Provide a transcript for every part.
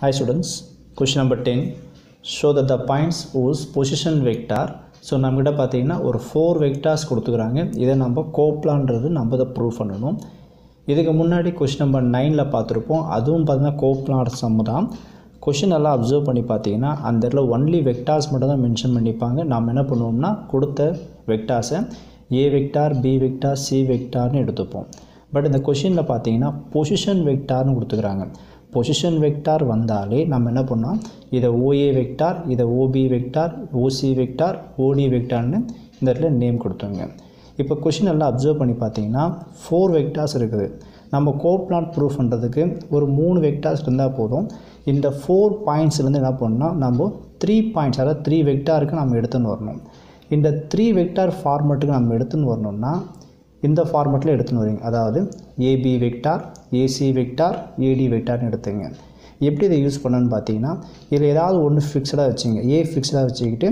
Hi students, question number 10. Show that the points whose position vector so நம்மகிட்ட பார்த்தீங்கன்னா ஒரு four vectors கொடுத்துக்கிறாங்க. இதை நம்ம கோப்லான்றது நம்ம இதை ப்ரூவ் பண்ணணும். இதுக்கு முன்னாடி கொஷின் நம்பர் நைனில் பார்த்துருப்போம். அதுவும் பார்த்தீங்கன்னா கோப்லான் சம் தான். கொஷின் எல்லாம் அப்சர்வ் பண்ணி பார்த்தீங்கன்னா அந்த இடத்துல ஒன்லி வெக்டார்ஸ் மட்டும் தான் மென்ஷன் பண்ணிப்பாங்க. நாம் என்ன பண்ணுவோம்னா கொடுத்த வெக்டார்ஸை A vector B vector C வெக்டார்னு எடுத்துப்போம். பட் இந்த கொஷினில் பார்த்தீங்கன்னா பொசிஷன் வெக்டார்னு கொடுத்துக்கிறாங்க. பொசிஷன் வெக்டார் வந்தாலே நம்ம என்ன பண்ணோம் இதை ஓஏ வெக்டார் இதை OB vector OC vector OD வெக்டார்னு இந்த இடத்துல நேம் கொடுத்துருங்க. இப்போ கொஷின் எல்லாம் அப்சர்வ் பண்ணி பார்த்தீங்கன்னா ஃபோர் வெக்டார்ஸ் இருக்குது. நம்ம கோப்லாட் ப்ரூஃப் பண்ணுறதுக்கு ஒரு மூணு வெக்டார்ஸ் இருந்தால் போதும். இந்த ஃபோர் பாயிண்ட்ஸ்லேருந்து என்ன பண்ணோம்னா நம்ம த்ரீ பாயிண்ட்ஸ் அதாவது த்ரீ வெக்டாருக்கு நம்ம எடுத்துன்னு வரணும். இந்த த்ரீ வெக்டார் ஃபார்மேட்டுக்கு நம்ம எடுத்துன்னு வரணும்னா இந்த ஃபார்மெட்டில் எடுத்துன்னு வரீங்க அதாவது AB vector AC vector AD வெக்டார்னு எடுத்துங்க எப்படி இதை யூஸ் பண்ணணும்னு பார்த்தீங்கன்னா இதில் ஏதாவது ஒன்று ஃபிக்ஸடாக வச்சுங்க ஏ ஃபிக்ஸடாக வச்சுக்கிட்டு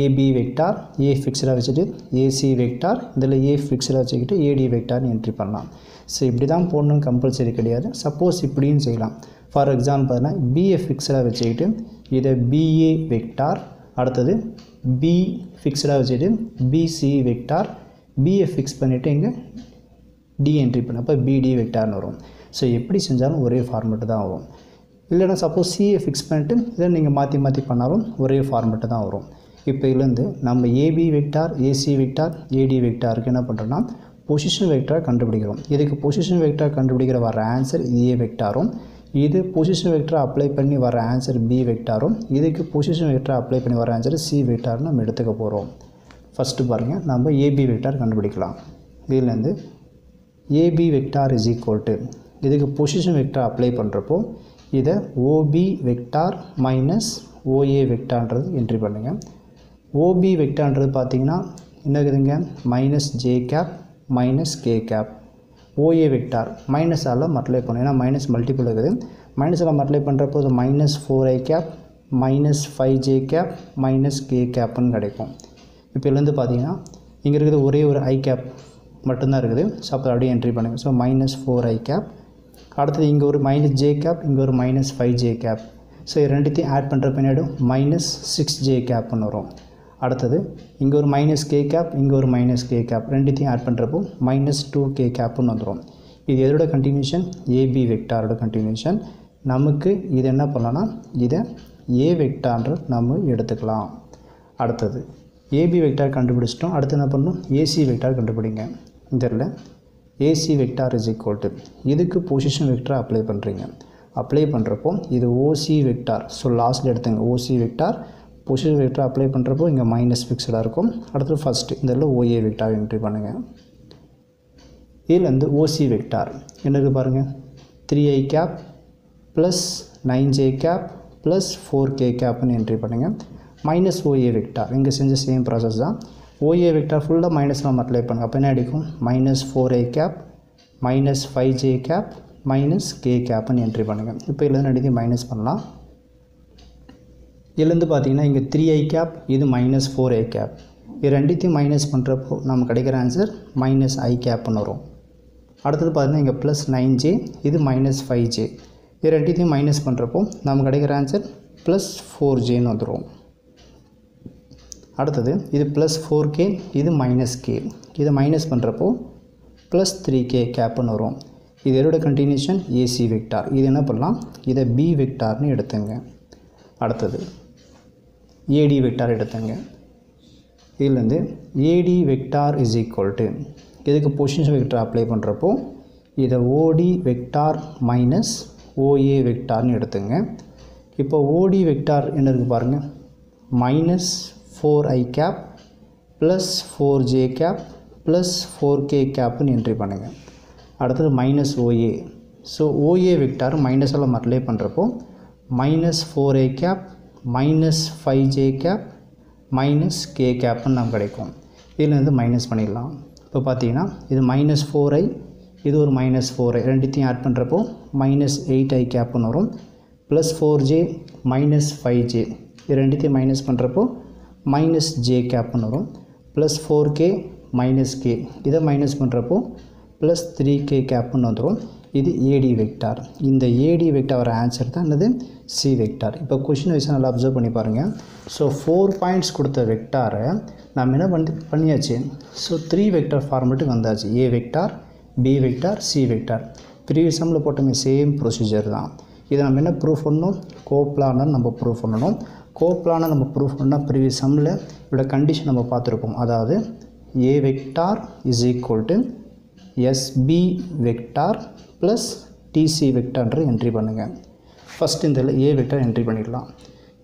ஏபி வெக்டார் ஏ ஃபிக்ஸடாக வச்சுட்டு ஏசி வெக்டார் இதில் ஏ ஃபிக்ஸடாக வச்சுக்கிட்டு ஏடி வெக்டார்னு என்ட்ரி பண்ணலாம். ஸோ இப்படி தான் போடணும்னு கம்பல்சரி கிடையாது. சப்போஸ் இப்படியும் செய்யலாம். ஃபார் எக்ஸாம்பிள் பார்த்தீங்கன்னா பிஏ ஃபிக்ஸடாக வச்சுக்கிட்டு இதை பிஏ வெக்டார் அடுத்தது பி ஃபிக்ஸடாக வச்சுட்டு பிசி வெக்டார் பிஏ ஃபிக்ஸ் பண்ணிவிட்டு இங்கே டி என்ட்ரி பண்ண அப்போ பிடி வெக்டார்னு வரும். ஸோ எப்படி செஞ்சாலும் ஒரே ஃபார்மெட்டு தான் வரும். இல்லைனா சப்போஸ் சிஏ ஃபிக்ஸ் பண்ணிவிட்டு இதை நீங்கள் மாற்றி மாற்றி பண்ணாலும் ஒரே ஃபார்மெட்டு தான் வரும். இப்போ இதுலேருந்து நம்ம AB vector AC vector AD வெக்டாருக்கு என்ன பண்ணுறோன்னா பொசிஷன் வெக்டார் கண்டுபிடிக்கிறோம். இதுக்கு பொசிஷன் வெக்டார் கண்டுபிடிக்கிற வர ஆன்சர் ஏ வெக்டாரும் இது பொசிஷன் வெக்டரை அப்ளை பண்ணி வர ஆன்சர் பி வெக்டாரும் இதுக்கு பொசிஷன் வெக்டரை அப்ளை பண்ணி வர ஆன்சர் சி வெக்டார்னு நம்ம எடுத்துக்க போகிறோம் ஃபஸ்ட்டு பாருங்கள் நம்ம ஏபி வெக்டார் கண்டுபிடிக்கலாம். இதுலேருந்து AB vector is equal to இதுக்கு பொசிஷன் வெக்டார் அப்ளை பண்ணுறப்போ இதை ஓபி வெக்டார் மைனஸ் ஓஏ வெக்டான்றது என்ட்ரி பண்ணுங்கள் ஓபி வெக்டான்றது பார்த்தீங்கன்னா என்ன இருக்குதுங்க minus J cap minus K cap OA vector மைனஸால் multiply பண்ணும் ஏன்னா மைனஸ் மல்டிபிள் இருக்குது. மைனஸால் மல்டிப்ளை பண்ணுறப்போ இது minus four I cap minus five J cap minus K கேப்னு கிடைக்கும். இப்போலேருந்து பார்த்தீங்கன்னா இங்கே இருக்கிறது ஒரே ஒரு ஐ கேப் மட்டும்தான் இருக்குது. ஸோ அப்போ அப்படியே என்ட்ரி பண்ணுங்கள் so minus four I cap அடுத்தது இங்கே ஒரு மைனஸ் ஜே கேப் இங்கே ஒரு minus five J cap so இது ரெண்டுத்தையும் ஆட் பண்ணுற பின்னாடி மைனஸ் சிக்ஸ் ஜே கேப்னு வரும். அடுத்தது இங்கே ஒரு மைனஸ் கே கேப் இங்கே ஒரு மைனஸ் கே கேப் ரெண்டுத்தையும் ஆட் பண்ணுறப்போ மைனஸ் டூ கே கேப்னு வந்துடும் இது எதோட கண்டினியூஷன் ஏபி வெக்டாரோட கண்டினியூஷன் நமக்கு இது என்ன பண்ணலாம்னா இதை ஏ வெக்டான்ற நம்ம எடுத்துக்கலாம். அடுத்தது ஏபி வெக்டார் கண்டுபிடிச்சிட்டோம். அடுத்து என்ன பண்ணணும்? ஏசி வெக்டார் கண்டுபிடிங்க. இதில் AC vector is equal to இதுக்கு பொசிஷன் வெக்டார் அப்ளை பண்ணுறீங்க அப்ளை பண்ணுறப்போ இது ஓசி வெக்டார் ஸோ லாஸ்ட்டில் எடுத்துங்க. OC vector position vector apply பண்ணுறப்போ இங்கே மைனஸ் ஃபிக்ஸடாக இருக்கும். அடுத்து ஃபஸ்ட்டு இதில் ஓஏ வெக்டார் என்ட்ரி பண்ணுங்கள் இதுலேருந்து ஓசி வெக்டார் என்னது பாருங்கள் three I cap plus nine J cap plus four K கேப்னு entry பண்ணுங்கள் மைனஸ் ஓஏ வெக்டார் இங்கே செஞ்ச சேம் ப்ராசஸ் தான். ஓஏ வெக்டார் ஃபுல்லாக மைனஸில் மல்டிப்ளை பண்ணுங்கள் அப்போ என்ன அடிக்கும்? Minus four A cap minus five J cap minus K கேப்னு entry பண்ணுங்கள் இப்போ இதில் ரெண்டுத்தையும் மைனஸ் பண்ணலாம். இதுலேருந்து பார்த்தீங்கன்னா இங்கே த்ரீ ஐ கேப் இது மைனஸ் ஃபோர் ஐ கேப் இது ரெண்டுத்தையும் மைனஸ் பண்ணுறப்போ நம்ம கிடைக்கிற ஆன்சர் மைனஸ் ஐ கேப்னு வரும். அடுத்தது பார்த்தீங்கன்னா இங்கே ப்ளஸ் நைன் ஜே இது மைனஸ் ஃபைவ் ஜே இது ரெண்டுத்தையும் மைனஸ் பண்ணுறப்போ நம்ம கிடைக்கிற ஆன்சர் ப்ளஸ் ஃபோர் ஜேன்னு வந்துடும் அடுத்தது இது ப்ளஸ் ஃபோர் கே இது மைனஸ் கே இதை மைனஸ் பண்ணுறப்போ ப்ளஸ் த்ரீ கே கேப்னு வரும். இது எதோட கண்டினியூஷன் ஏசி வெக்டார் இது என்ன பண்ணலாம்? இதை பி வெக்டார்னு எடுத்துங்க. அடுத்தது ஏடி வெக்டார் எடுத்துங்க. இதுலேருந்து AD vector is equal to இதுக்கு பொசிஷன் வெக்டார் அப்ளை பண்ணுறப்போ இதை ஓடி வெக்டார் மைனஸ் ஓஏ வெக்டார்னு எடுத்துங்க. இப்போ ஓடி வெக்டார் என்ன இருக்குது பாருங்கள் minus four i cap plus four j cap plus four k கேப்புன்னு entry பண்ணுங்கள் அடுத்தது minus OA so OA vector மைனஸால் multiply பண்ணுறப்போ minus four a cap minus five j cap minus k கேப்னு நம்ம கிடைக்கும். இதுலேருந்து மைனஸ் பண்ணிடலாம். இப்போ பார்த்தீங்கன்னா இது மைனஸ் ஃபோர் ஐ இது ஒரு மைனஸ் ஃபோர் ஐ ரெண்டுத்தையும் ஆட் பண்ணுறப்போ மைனஸ் எயிட் ஐ கேப்னு வரும். Plus four j minus five j இது ரெண்டுத்தையும் மைனஸ் பண்ணுறப்போ மைனஸ் ஜே கேப்னு வரும். Plus four k minus k இதை மைனஸ் பண்ணுறப்போ ப்ளஸ் த்ரீ கே கேப்னு வந்துடும் இது ஏடி வெக்டார் இந்த ஏடி வெக்டார் வர ஆன்சர் தான் என்னது? சி வெக்டார் இப்போ கொஷின் வைஸ் நல்லா அப்சர்வ் பண்ணி பாருங்கள் ஸோ ஃபோர் பாயிண்ட்ஸ் கொடுத்த வெக்டாரை நம்ம என்ன பண்ணி பண்ணியாச்சு? ஸோ த்ரீ வெக்டார் ஃபார்மேட்டுக்கு வந்தாச்சு. A vector B vector C vector previous சம்மில் போட்டோமே சேம் ப்ரொசீஜர் தான். இதை நம்ம என்ன ப்ரூஃப் பண்ணணும்? கோப்ளானர் நம்ம ப்ரூஃப் பண்ணணும். கோப்லான நம்ம ப்ரூஃப் பண்ணால் ப்ரீவியஸ் சம்மில் இதோட கண்டிஷன் நம்ம பார்த்துருப்போம். அதாவது A vector is equal to sB vector plus tC வெக்டார்ன்ற entry பண்ணுங்கள் ஃபஸ்ட் இந்த ஏ வெக்டார் என்ட்ரி பண்ணிடலாம்.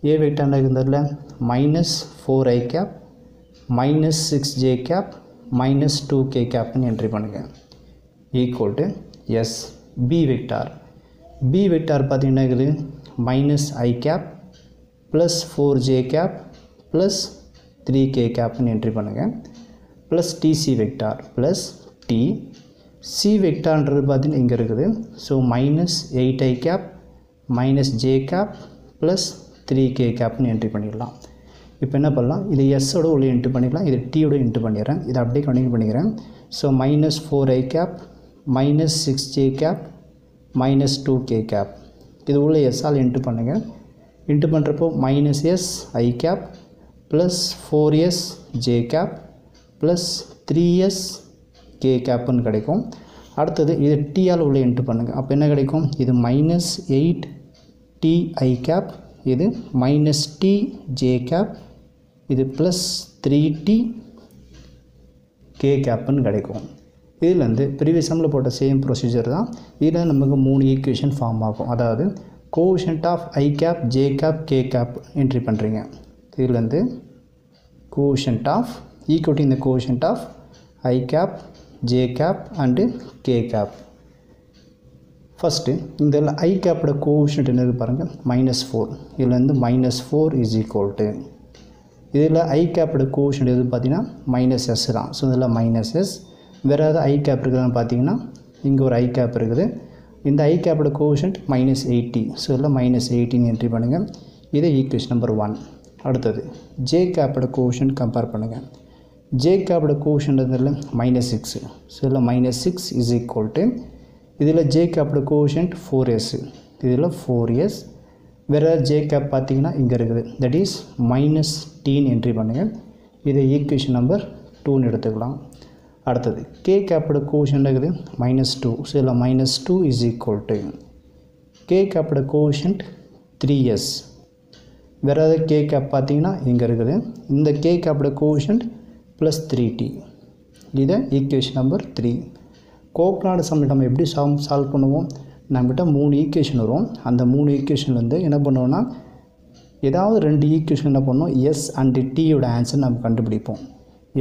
A vector இருந்ததில் minus four i cap minus six j cap minus two k கேப்னு entry பண்ணுங்கள் equal to s B vector B vector பார்த்தீங்கன்னா இருக்குது minus i cap plus four j cap plus three k கேப்னு entry பண்ணுங்கள் plus tC vector plus t C வெக்டார்ன்றது பார்த்தீங்கன்னா இங்கே இருக்குது. So minus eight i cap minus j cap plus three k கேப்னு entry பண்ணிடலாம். இப்போ என்ன பண்ணலாம்? இது எஸ்ஸோட உள்ள என்ட்ரி பண்ணிடலாம். இது டீயோட என்ட்ரி பண்ணிடுறேன். இதை அப்படியே கண்டினியூ பண்ணிக்கிறேன். So minus four i cap minus six j cap minus two k cap இது உள்ள எஸ்ஸால் என்ட்ரு பண்ணுங்கள் இன்ட்டு பண்ணுறப்போ minus s i cap plus four s j cap plus three s k கேப்புன்னு கிடைக்கும். அடுத்தது இது டீயால் உள்ள இன்ட்டு பண்ணுங்கள் அப்போ என்ன கிடைக்கும்? இது minus eight t i cap இது மைனஸ் டி ஜே கேப் இது ப்ளஸ் த்ரீ டி கே கேப்புன்னு கிடைக்கும். இதுலேருந்து ப்ரீவியஸ் சம்மில் போட்ட சேம் ப்ரொசீஜர் தான். இதில் நமக்கு மூணு ஈக்குவேஷன் ஃபார்ம் ஆகும். அதாவது quotient of i cap j cap k cap entry பண்ணுறீங்க இதுலேருந்து கோஷன்ட் ஆஃப் ஈக்குவட்டி இந்த quotient of i cap j cap and k cap first இந்த ஐ கேப்போட கோஷன்ட் என்னது பாருங்கள் மைனஸ் ஃபோர் இதுலேருந்து minus four is equal to இதில் ஐ கேப்போட கோஷன்ட் எது பார்த்தீங்கன்னா மைனஸ் எஸ் தான். ஸோ இதில் மைனஸ் எஸ் வேறு ஏதாவது ஐ கேப் இருக்குதுன்னு பார்த்தீங்கன்னா இங்கே ஒரு ஐ கேப் இருக்குது. இந்த ஐ கேப்போட quotient minus eight t so இதில் மைனஸ் எயிட்டின்னு என்ட்ரி பண்ணுங்கள் இதே ஈக்குவேஷன் நம்பர் ஒன் அடுத்தது ஜே கேப்போட கோஷன் கம்பேர் பண்ணுங்கள் ஜே கேப்போட கோஷன்ட் மைனஸ் சிக்ஸு ஸோ இதில் minus six is equal to இதில் ஜே கேப்போட கோஷன்ட் ஃபோர் எஸ்ஸு இதில் ஃபோர் எஸ் வேறு ஜே கேப் பார்த்தீங்கன்னா இங்கே இருக்குது. தட் இஸ் மைனஸ் டீன்னு என்ட்ரி பண்ணுங்கள் இதை ஈக்குவேஷன் நம்பர் டூன்னு எடுத்துக்கலாம். அடுத்தது கே கேப்போட கோஷன் இருக்குது மைனஸ் டூ ஸோ இதில் minus two is equal to K கேப்போட quotient three S வேறு ஏதாவது கே கேப் பார்த்தீங்கன்னா இங்கே இருக்குது. இந்த கே கேப்போட கோஷன்ட் ப்ளஸ் த்ரீ டி இதை ஈக்குவேஷன் நம்பர் த்ரீ கோப்லாடு சம் நம்ம எப்படி சால்வ் சால்வ் பண்ணுவோம்? நம்மகிட்ட மூணு ஈக்குவேஷன் வரும். அந்த மூணு ஈக்குவேஷன்லேருந்து என்ன பண்ணுவோம்னா ஏதாவது ரெண்டு ஈக்குவேஷன் என்ன பண்ணோம்? எஸ் அண்டு டீயோட ஆன்சர் நம்ம கண்டுபிடிப்போம்.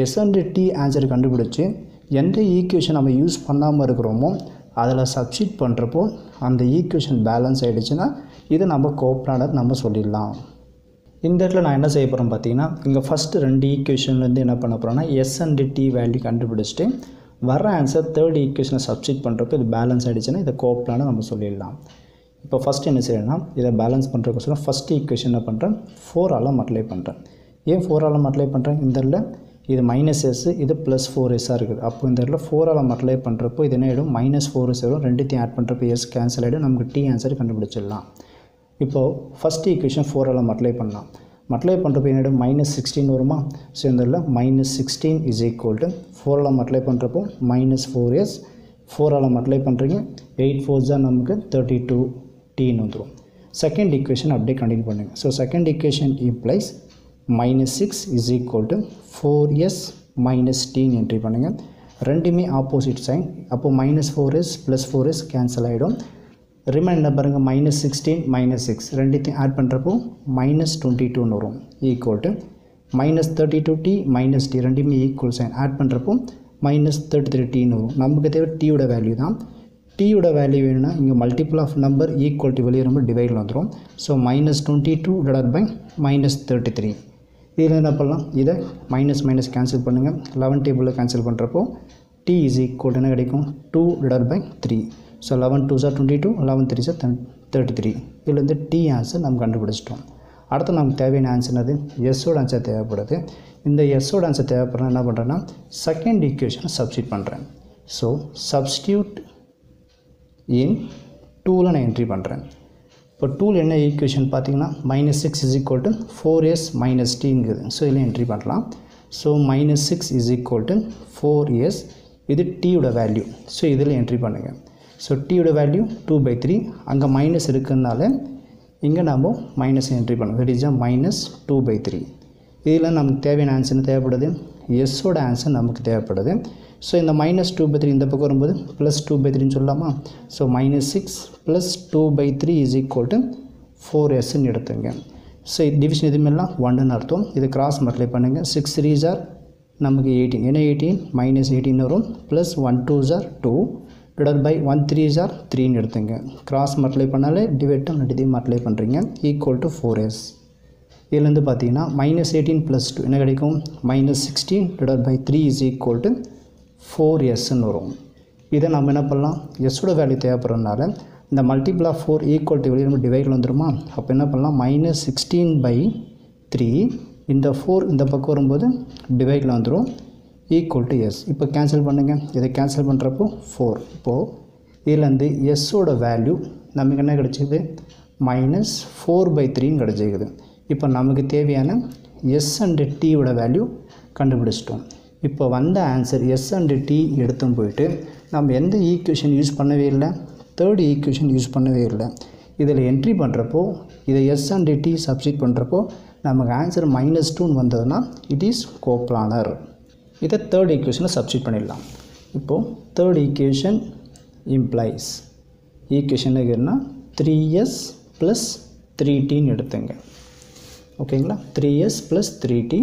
எஸ் அண்டு டி ஆன்சர் கண்டுபிடிச்சி எந்த ஈக்குவேஷன் நம்ம யூஸ் பண்ணாமல் இருக்கிறோமோ அதில் சப்ஸ்டிட் பண்ணுறப்போ அந்த ஈக்குவேஷன் பேலன்ஸ் ஆகிடுச்சுன்னா இதை நம்ம கோப்லாடர் நம்ம சொல்லிடலாம். இந்த இடத்துல நான் என்ன செய்ய போகிறேன் பார்த்தீங்கன்னா இங்கே ஃபஸ்ட்டு ரெண்டு ஈக்குவேஷன்லேருந்து என்ன பண்ண போகிறோன்னா எஸ் அண்டு டி வேல்யூ கண்டுபிடிச்சிட்டு வர ஆன்சர் தேர்ட் ஈக்குவேஷனை சப்ஸ்டிட் பண்ணுறப்போ இது பேலன்ஸ் ஆகிடுச்சுன்னா இதை கோப்லான நம்ம சொல்லிடலாம். இப்போ ஃபஸ்ட் என்ன செய்யணும்னா இதை பேலன்ஸ் பண்ணுறதுக்கோசரம் ஃபஸ்ட்டு ஈக்குவேஷன் என்ன பண்ணுறேன் ஃபோரால் மல்டிப்ளை பண்ணுறேன் ஏன் ஃபோரால் மல்டிப்ளை பண்ணுறேன் இந்த இடத்துல இது மைனஸ் எஸ் இது ப்ளஸ் ஃபோர் எஸ்ஸாக இருக்குது. அப்போ இந்த இடத்துல ஃபோரால் மல்டிப்ளை பண்ணுறப்போ இது என்ன ஆகிடும் மைனஸ் ஃபோர் எஸ் வரும் ரெண்டுத்தையும் ஆட் பண்ணுறப்போ எஸ் கேன்சல் ஆகிடும் நமக்கு டி ஆன்சர் கண்டுபிடிச்சிடலாம். இப்போது ஃபஸ்ட் ஈக்குவேஷன் ஃபோரால் மல்டிப்ளை பண்ணலாம். மல்டிப்ளை பண்ணுறப்போ என்னோட மைனஸ் சிக்ஸ்டீன் வருமா? ஸோ இந்த இடத்துல minus sixteen is equal to ஃபோரால் multiply பண்ணுறப்போ மைனஸ் ஃபோர் எஸ் ஃபோரால் மல்டிப்ளை பண்ணுறீங்க எயிட் ஃபோர் தான் நமக்கு தேர்ட்டி டூ டீன்னு வந்துடும் செகண்ட் ஈக்குவேஷன் அப்படியே கண்டினியூ பண்ணுங்கள் so second equation implies minus six is equal to four s minus டீன்னு என்ட்ரி பண்ணுங்கள் ரெண்டுமே ஆப்போசிட் சைன் அப்போது minus four s plus four s cancel ஆகிடும் ரிமைண்ட் என்ன பாருங்கள் மைனஸ் சிக்ஸ்டீன் மைனஸ் சிக்ஸ் ரெண்டுத்தையும் ஆட் பண்ணுறப்போ மைனஸ் டுவெண்ட்டி டூன்னு வரும். Equal to minus thirty two t minus t ரெண்டுமே ஈக்குவல் சைன் ஆட் பண்ணுறப்போ மைனஸ் தேர்ட்டி த்ரீ டின்னு வரும். நமக்கு தேவை டீயோட வேல்யூ தான். டீயோட வேல்யூ வேணும்னா இங்கே multiple of number equal to வெளியே ரொம்ப டிவைடில் வந்துடும் so minus twenty two divide by minus thirty three இதில் என்ன பண்ணலாம்? இதை மைனஸ் மைனஸ் கேன்சல் பண்ணுங்கள் லெவன் டேபிளில் கேன்சல் பண்ணுறப்போ டி இஸ் ஈக்குவல் என்ன கிடைக்கும்? Two divide by three so eleven two sir twenty two eleven three சார் தேர்ட்டி த்ரீ இதுலேருந்து டி ஆன்சர் நம்ம கண்டுபிடிச்சிட்டோம். அடுத்து நமக்கு தேவையான ஆன்சர்னது என்னது? எஸ்ஸோட ஆன்சர் தேவைப்படுது. இந்த எஸ்ஸோட ஆன்சர் தேவைப்படுறது என்ன பண்ணுறேன்னா செகண்ட் ஈக்குவேஷனை சப்ஸ்டியூட் பண்ணுறேன் ஸோ சப்ஸ்டியூட் இன் டூவில் நான் என்ட்ரி பண்ணுறேன் இப்போ டூல் என்ன ஈக்குவேஷன் பார்த்தீங்கன்னா minus six is equal to four s minus டிங்குது so இதில் என்ட்ரி பண்ணலாம். So minus six is equal to four s இது டீயோட வேல்யூ ஸோ இதில் என்ட்ரி பண்ணுங்கள் ஸோ டீயோட வேல்யூ டூ பை த்ரீ அங்கே மைனஸ் இருக்கிறதுனால இங்கே நம்ம மைனஸ் என்ட்ரி பண்ணோம் it is a minus two by three இதில் நமக்கு தேவையான ஆன்சர் தேவைப்படுது? எஸ்ஸோட ஆன்சர் நமக்கு தேவைப்படுது. ஸோ இந்த மைனஸ் டூ பை த்ரீ இந்த பக்கம் வரும்போது ப்ளஸ் டூ பை த்ரீன்னு சொல்லலாமா? So minus six plus two by three is equal to four எஸ்ன்னு எடுத்துங்க. ஸோ டிவிஷன் எதுவுமெல்லாம் ஒன்றுன்னு அர்த்தம். இது கிராஸ் மல்டிப்ளை பண்ணுங்கள் சிக்ஸ் த்ரீ ஜார் நமக்கு எயிட்டீன் என்ன எயிட்டீன் மைனஸ் எயிட்டீன் வரும். Plus one two jar two divide by one three jar த்ரீன்னு எடுத்துங்க. கிராஸ் மல்டிப்ளை பண்ணாலே டிவைட்டும் ரெண்டுத்தையும் மல்டிப்ளை பண்ணுறீங்க ஈக்குவல் டு ஃபோர் எஸ் இதுலேருந்து பார்த்தீங்கன்னா மைனஸ் எயிட்டீன் ப்ளஸ் டூ என்ன கிடைக்கும்? Minus sixteen divide by three is equal to four எஸ்ன்னு வரும். இதை நம்ம என்ன பண்ணலாம்? எஸ்ஸோட வேல்யூ தேவைப்படுறதுனால இந்த multiple of four equal to வெளியே நம்ம டிவைடில் வந்துருமா? அப்போ என்ன பண்ணலாம்? மைனஸ் சிக்ஸ்டீன் பை த்ரீ இந்த ஃபோர் இந்த பக்கம் வரும்போது டிவைடில் வந்துடும் ஈக்குவல் டு எஸ் இப்போ கேன்சல் பண்ணுங்கள் இதை கேன்சல் பண்ணுறப்போ ஃபோர் இப்போது இதுலேருந்து எஸ்ஸோட வேல்யூ நமக்கு என்ன கிடச்சிது? மைனஸ் ஃபோர் பை த்ரீன்னு கிடச்சிக்குது. இப்போ நமக்கு தேவையான எஸ் அண்டு டீயோட வேல்யூ கண்டுபிடிச்சிட்டோம். இப்போ வந்த ஆன்சர் எஸ் அண்டு டி எடுத்தும் போயிட்டு நம்ம எந்த ஈக்குவேஷன் யூஸ் பண்ணவே இல்லை? தேர்ட் ஈக்குவேஷன் யூஸ் பண்ணவே இல்லை. இதில் என்ட்ரி பண்ணுறப்போ இதை எஸ் அண்ட் டி சப்ஸ்டிட் பண்ணுறப்போ நமக்கு ஆன்சர் மைனஸ் டூன்னு வந்ததுன்னா இட் இஸ் கோப்ளானர் இதை தேர்ட் ஈக்குவேஷனை சப்ஸ்டிட் பண்ணிடலாம். இப்போது தேர்ட் ஈக்குவேஷன் இம்ப்ளைஸ் ஈக்குவேஷன் என்ன? த்ரீ எஸ் ப்ளஸ் த்ரீ டின்னு எடுத்துங்க. ஓகேங்களா? Three s plus three t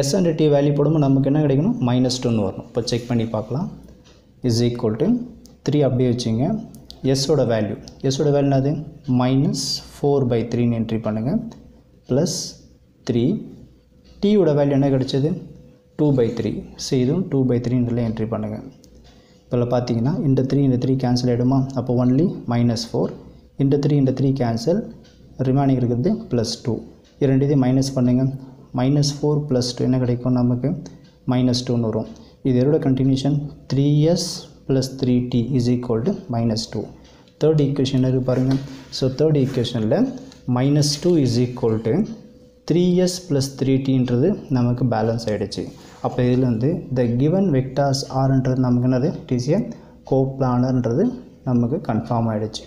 s and t value போடும்போது நமக்கு என்ன கிடைக்கணும்? மைனஸ் டூன்னு வரும். இப்போ செக் பண்ணி பார்க்கலாம். இஸ் ஈக்குவல் டு த்ரீ அப்படியே வச்சுங்க. எஸ்ஸோட வேல்யூ எஸ்ஸோட வேல்யூ என்னது? மைனஸ் ஃபோர் பை த்ரீன்னு என்ட்ரி பண்ணுங்கள் ப்ளஸ் த்ரீ டீயோட வேல்யூ என்ன கிடச்சிது? டூ பை த்ரீ ஸோ இதுவும் டூ பை த்ரீன்றதில் என்ட்ரி பண்ணுங்கள் இப்போ பார்த்தீங்கன்னா இந்த த்ரீ இந்த த்ரீ கேன்சல் ஆகிடுமா அப்போ ஒன்லி மைனஸ் ஃபோர் இந்த த்ரீ இந்த த்ரீ கேன்சல் ரிமைனிங் இருக்கிறது ப்ளஸ் டூ இரண்டு இதையும் மைனஸ் பண்ணுங்கள் மைனஸ் ஃபோர் ப்ளஸ் டூ என்ன கிடைக்கும் நமக்கு? மைனஸ் டூன்னு வரும். இது இதோட continuation three s plus three t is equal to minus two third equation இருக்குது பாருங்கள் ஸோ தேர்ட் ஈக்குவேஷனில் minus two is equal to three s plus three டின்றது நமக்கு பேலன்ஸ் ஆகிடுச்சு அப்போ இதில் வந்து த கிவன் வெக்டார்ஸ் ஆர்ன்றது நமக்கு என்னது? இட் இஸ் ஏ கோப்ளானர்ன்றது நமக்கு கன்ஃபார்ம் ஆகிடுச்சு